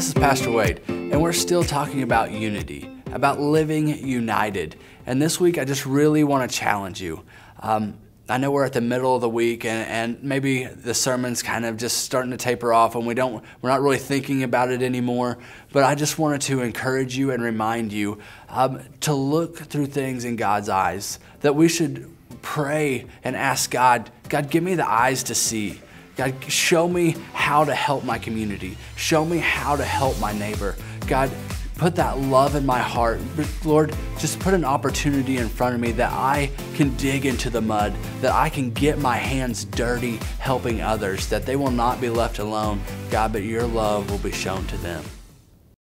Pastor Wade, and we're still talking about unity, about living united. And this week, I just really want to challenge you. Um, I know we're at the middle of the week, and, and maybe the sermon's kind of just starting to taper off, and we don't, we're not really thinking about it anymore. But I just wanted to encourage you and remind you um, to look through things in God's eyes. That we should pray and ask God, God, give me the eyes to see. God, show me how to help my community. Show me how to help my neighbor. God, put that love in my heart. Lord, just put an opportunity in front of me that I can dig into the mud, that I can get my hands dirty helping others, that they will not be left alone, God, but your love will be shown to them.